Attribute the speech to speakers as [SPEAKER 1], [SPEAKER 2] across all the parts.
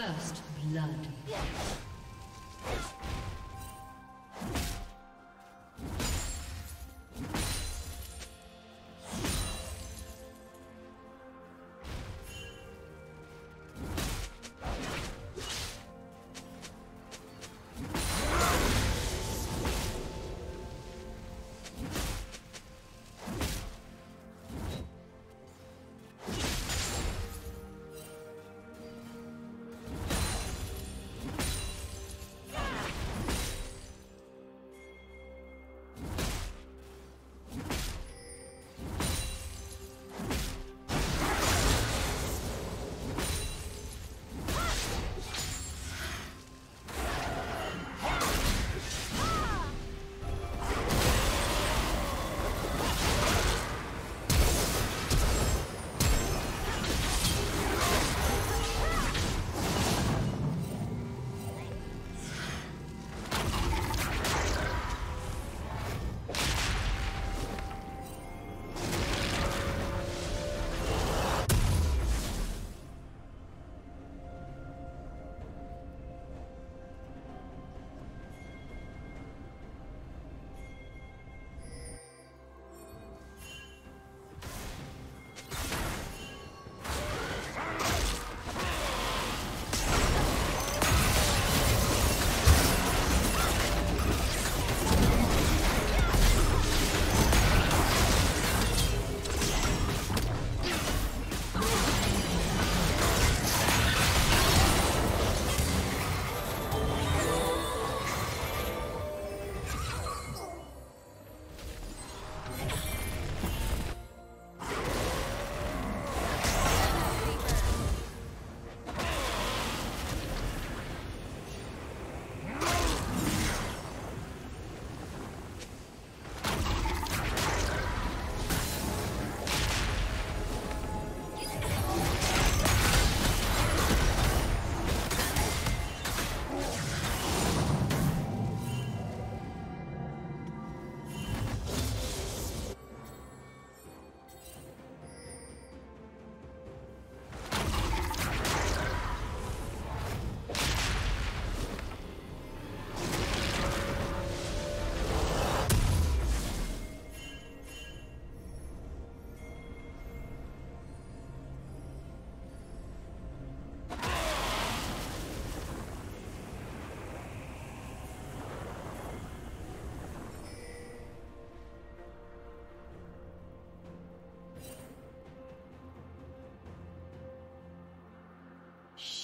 [SPEAKER 1] First blood.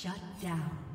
[SPEAKER 1] Shut down.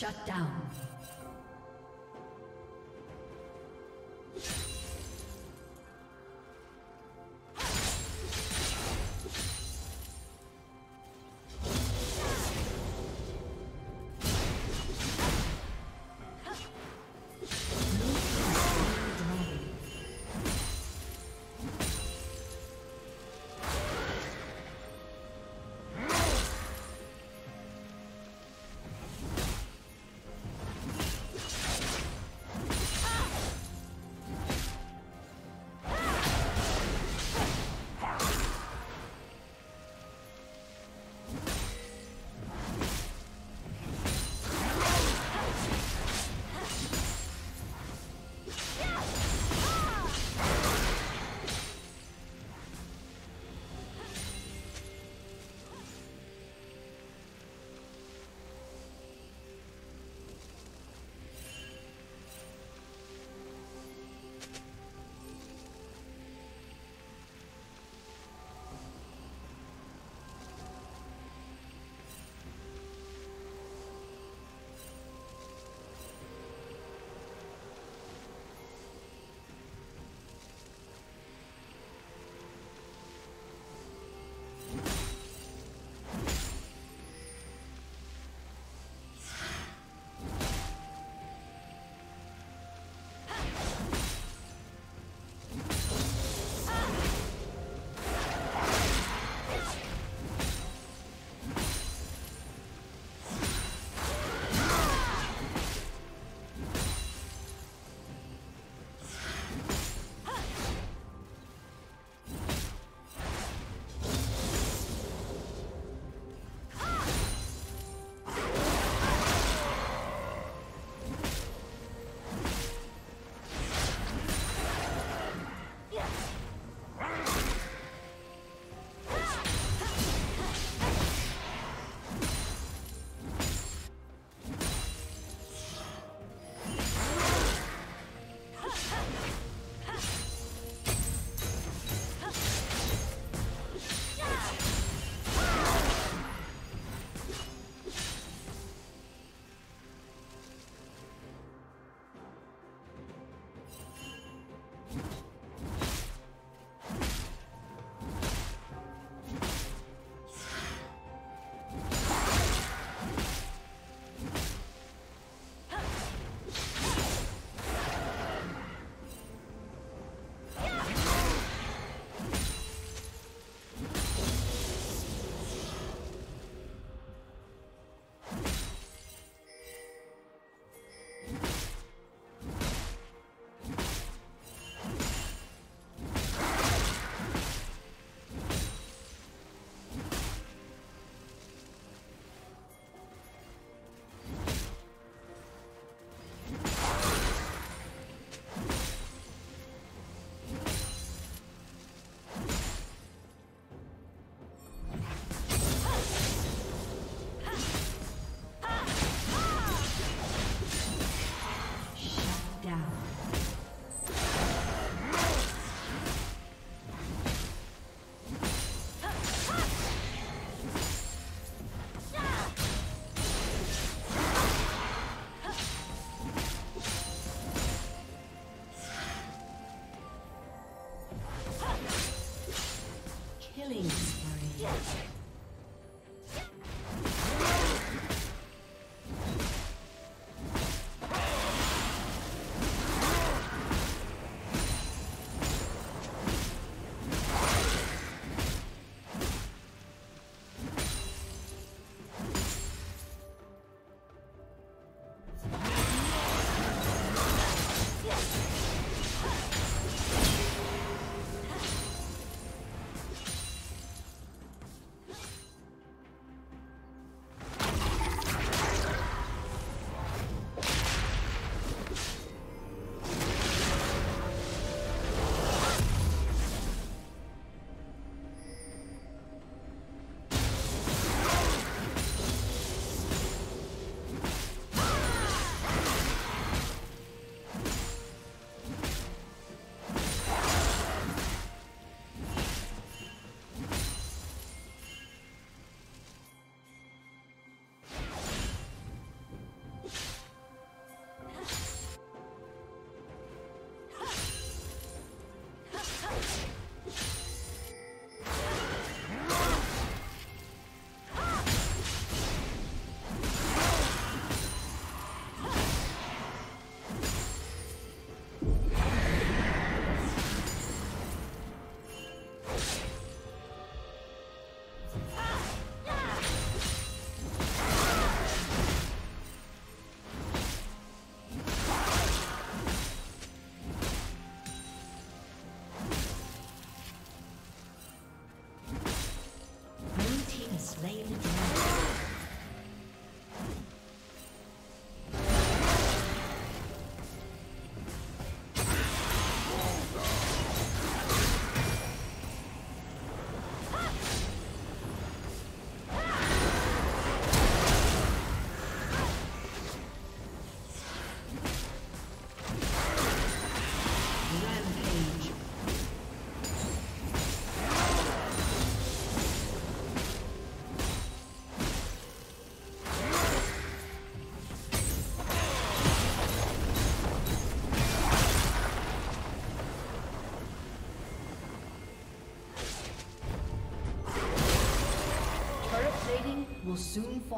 [SPEAKER 1] Shut down.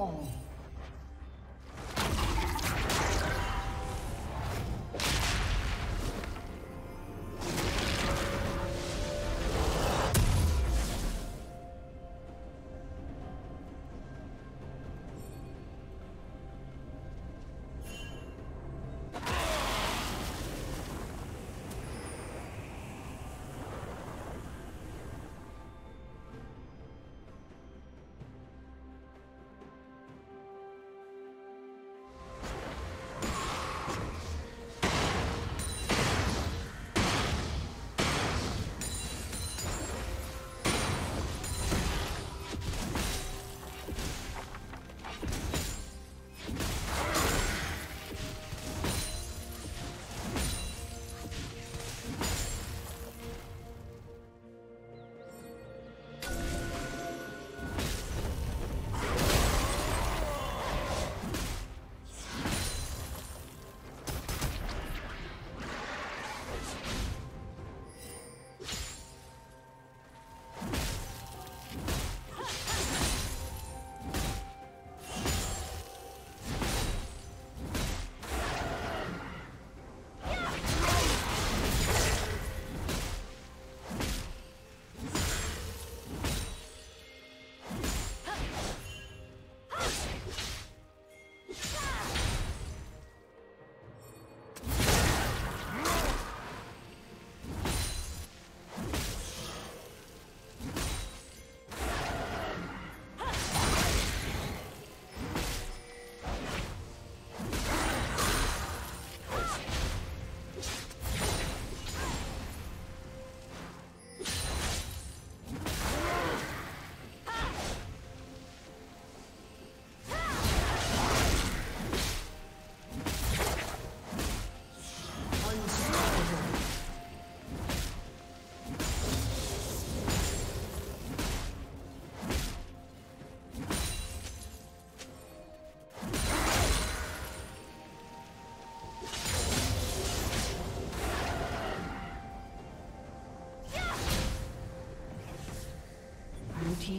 [SPEAKER 1] 어.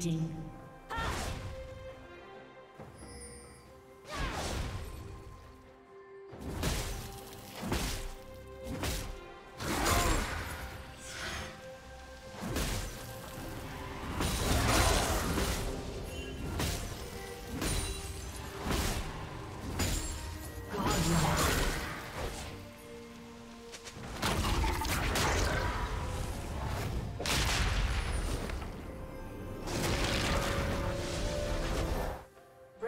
[SPEAKER 1] 金。